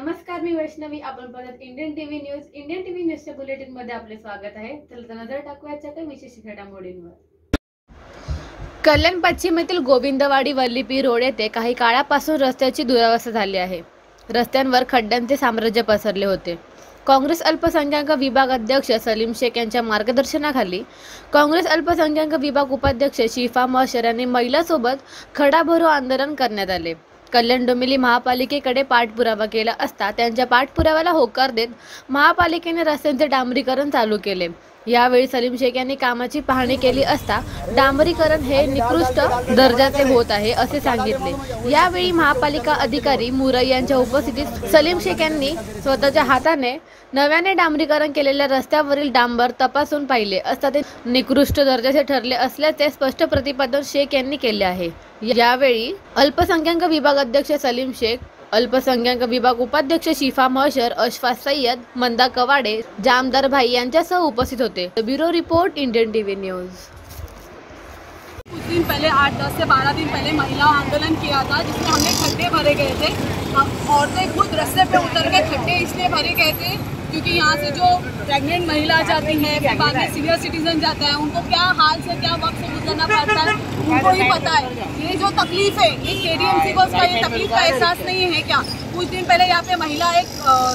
नमस्कार मी वैष्णवी. आपण परत Indian TV news Indian TV न्यूजच्या बुलेटिनमध्ये आपले स्वागत आहे. चला तर नजर टाकूयाच्या काही विशेष घडामोडींवर. कल्याण पश्चिमेतील गोविंदवाडी वल्लीपी रोड येथे काही काळापासून रस्त्याची दुरावस्था झाली आहे. रस्त्यांवर खड्ड्यांचे साम्राज्य पसरले होते. काँग्रेस अल्पसंख्याक विभाग अध्यक्ष सलीम शेख यांच्या मार्गदर्शनाखाली काँग्रेस अल्पसंख्याक विभाग उपाध्यक्ष शिफा महशर यांनी महिलासोबत खडा भरो आंदोलन करण्यात आले. कल्याण डोंबिवली महापालिकेकडे पाठपुरावा केला असता त्यांच्या पाठपुराव्याला होकार देत महापालिकेने रस्त्यांचे डांबरीकरण चालू केले. यावेळी सलीम शेख यांनी कामाची पाहणी केली असता डांबरीकरण हे निकृष्ट दर्जाचे होत आहे असे सांगितले. यावेळी महापालिका अधिकारी मुरई यांच्या उपस्थितीत सलीम शेख यांनी स्वतःच्या हाताने नव्याने डांबरीकरण केलेल्या रस्त्यावरील डांबर तपासून पाहिले असता ते निकृष्ट दर्जाचे ठरले असल्याचे स्पष्ट प्रतिपादन शेख यांनी केले आहे. यावेळी अल्पसंख्याक विभाग अध्यक्ष सलीम शेख अल्पसंख्याक विभाग उपाध्यक्ष शिफा महशर अशफा सैयद मंदा कवाडे, जामदार भाई सह उपस्थित होते. Bureau report, Indian TV news. कुछ दिन पहले आठ, दस से बारह दिन पहले महिला आंदोलन किया था, जिसमें हमने खड्डे भरे गए थे। औरतें खुद रस्ते पे उतर के खड्डे इसलिए भरे गए थे क्योंकि यहाँ से जो प्रेग्नेंट महिला जाती है, फिर बाद में सीनियर सिटीजन जाता है, उनको क्या हाल से क्या वक्त से गुजरना पड़ता है, उनको ही पता है। ये जो तकलीफ़ है, ये के डी को उसका ये तकलीफ़ का एहसास नहीं है क्या? कुछ दिन पहले यहाँ पे महिला एक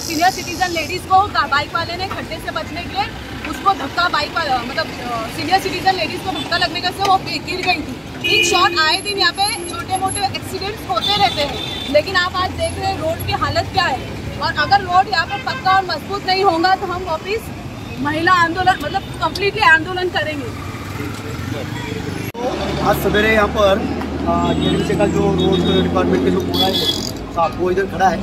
सीनियर सिटीजन लेडीज़ को बाइक वाले ने खड्डे से बचने के लिए उसको धक्का बाइक मतलब सीनियर सिटीजन लेडीज़ को धक्का लगने का से वो गिर गई थी। इन शॉर्ट आए दिन यहाँ पे छोटे मोटे एक्सीडेंट्स होते रहते हैं। लेकिन आप आज देख रहे हैं रोड की हालत क्या है। और अगर रोड यहाँ पर पक्का और मज़बूत नहीं होगा तो हम वापिस महिला आंदोलन मतलब कम्प्लीटली आंदोलन करेंगे। आज सवेरे यहाँ पर के का जो रोड डिपार्टमेंट के जो मोराई है, साहब, वो इधर खड़ा है।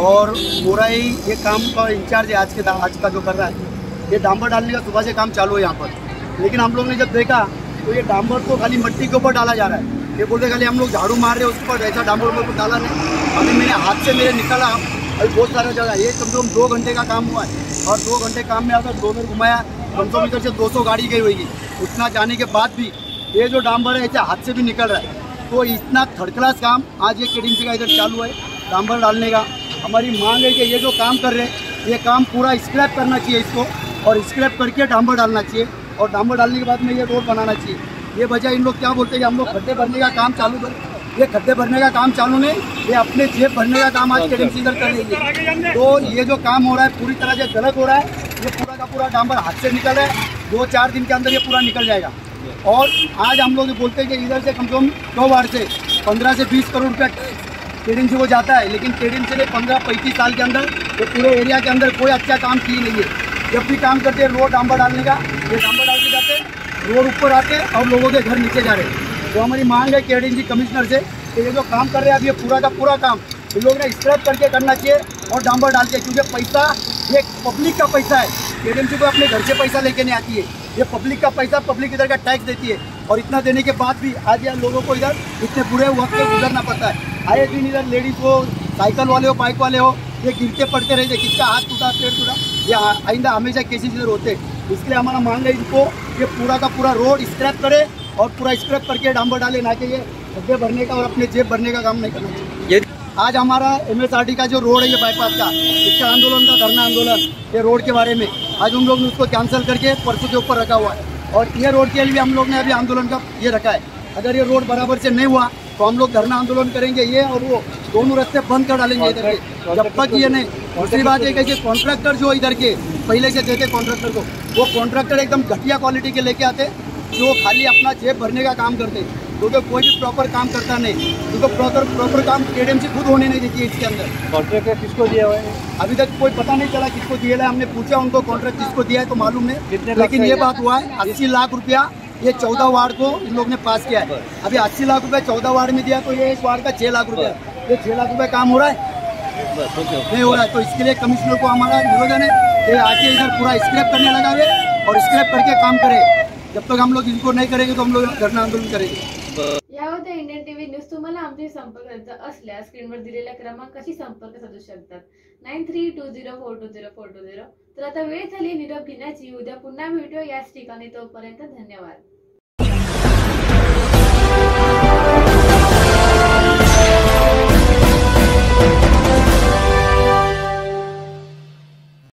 और मोराई ये काम का इंचार्ज है आज के आज का जो कर रहा है। ये डांबर डालने का सुबह से काम चालू है यहाँ पर। लेकिन हम लोग ने जब देखा तो ये डांबर तो खाली मिट्टी के ऊपर डाला जा रहा है। ये बोलते खाली हम लोग झाड़ू मार रहे हैं, उसके ऊपर वैसा डांबर ऊपर डाला नहीं। अभी मैंने हाथ से मेरे निकाला अभी बहुत सारा जगह ये कम से कम दो घंटे का काम हुआ है। और दो घंटे काम में अगर दो में घुमाया कम से कम से 200 गाड़ी गई होगी। उतना जाने के बाद भी ये जो डांबर है ऐसे हाथ से भी निकल रहा है। तो इतना थर्ड क्लास काम आज ये के का इधर चालू है डांबर डालने का। हमारी मांग है कि ये जो काम कर रहे हैं, ये काम पूरा स्क्रैप करना चाहिए इसको और स्क्रैप करके डांबर डालना चाहिए। और डांबर डालने के बाद में ये रोड बनाना चाहिए। ये वजह इन लोग क्या बोलते हैं कि हम लोग खड्डे भरने का काम चालू करें। ये खड्डे भरने का काम चालू नहीं ये अपने जेब भरने का काम आज के इधर कर रही है। तो ये जो काम हो रहा है पूरी तरह से गलत हो रहा है ये पूरा का पूरा डांबर हाथ से निकल रहा है। दो चार दिन के अंदर ये पूरा निकल जाएगा। और आज हम लोग बोलते हैं कि इधर से कम से कम दो बार से पंद्रह से बीस करोड़ रुपया टेडिन से वो जाता है। लेकिन टेडिन से पंद्रह पैंतीस साल के अंदर ये पूरे एरिया के अंदर कोई अच्छा काम किए नहीं है। जब भी काम करते हैं रोड डांबर डालने का ये डांबर डाल के जाते हैं रोड ऊपर आते हैं और लोगों के घर नीचे जा रहे हैं। तो हमारी मांग है के जी कमिश्नर से कि ये जो काम कर रहे हैं, अब ये पूरा का पूरा काम इन लोग ने स्क्रैप करके करना चाहिए और डांबर डाल के, क्योंकि पैसा, ये पब्लिक का पैसा है। के को अपने घर से पैसा लेके नहीं आती है। ये पब्लिक का पैसा पब्लिक इधर का टैक्स देती है। और इतना देने के बाद भी आज यहाँ लोगों को इधर इतने बुरे वक्त में गुजरना पड़ता है। आए दिन इधर लेडीज़ हो साइकिल वाले हो बाइक वाले हो, ये गिरते पड़ते रहते किसका हाथ टूटा, पेड़ टूटा। ये आइंदा हमेशा केसेस इधर होते इसलिए हमारा मांग है इनको ये पूरा का पूरा रोड स्क्रैप करे और पूरा स्क्रैप करके डांबर डाले ना कि ये गड्ढे भरने का और अपने जेब भरने का काम नहीं करना चाहिए। ये आज हमारा एमएसआरडी का जो रोड है ये बाईपास का इसका आंदोलन का धरना आंदोलन ये रोड के बारे में आज हम लोग ने उसको कैंसिल करके परसों के ऊपर रखा हुआ है। और ये रोड के लिए हम लोग ने अभी आंदोलन का ये रखा है। अगर ये रोड बराबर से नहीं हुआ तो हम लोग धरना आंदोलन करेंगे ये और वो दोनों रास्ते बंद कर डालेंगे इधर के जब तक ये नहीं। दूसरी बात ये कि कॉन्ट्रैक्टर जो इधर के पहले से देते कॉन्ट्रैक्टर को वो कॉन्ट्रैक्टर एकदम घटिया क्वालिटी के लेके आते जो खाली अपना जेब भरने का काम करते क्योंकि कोई भी प्रॉपर काम करता नहीं क्योंकि प्रॉपर प्रॉपर काम से खुद होने नहीं देती है इसके अंदर। कॉन्ट्रैक्टर किसको दिया हुआ है? अभी तक कोई पता नहीं चला किसको दिया है हमने पूछा उनको कॉन्ट्रैक्ट किसको दिया है तो मालूम नहीं। लेकिन ये बात हुआ है अस्सी लाख रुपया ये चौदह वार्ड को इन लोग ने पास किया है। अभी अस्सी लाख रुपया चौदह वार्ड में दिया तो ये इस वार्ड का छह लाख रुपया ये छह लाख रुपया काम हो रहा है? नहीं हो रहा है तो इसके लिए कमिश्नर को हमारा निवेदन है कि आके इधर पूरा स्क्रैप करने लगा हुए और स्क्रैप करके काम करे। जब तक हम लोग इनको नहीं करेंगे तो हम लोग धरना आंदोलन करेंगे। या होत्या इंडियन टीव्ही न्यूज तुम्हाला आमच्या संपर्क करायचा असल्यास स्क्रीनवर दिलेल्या क्रमांकाशी संपर्क साधू शकतात. Nine three two zero four two zero four two zero. तर आता वेळ झाली निरोप घेण्याची. उद्या पुन्हा भेटूया. याच ठिकाणी तोपर्यंत धन्यवाद.